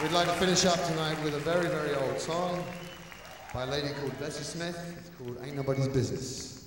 We'd like to finish up tonight with a very, very old song by a lady called Bessie Smith. It's called Ain't Nobody's Business.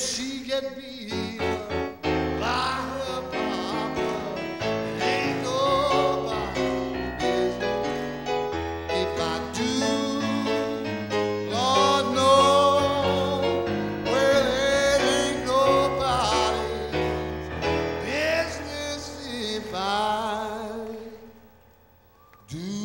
if she get beat up by her papa, ain't nobody is If I do, Lord knows, well it ain't nobody's business if I do.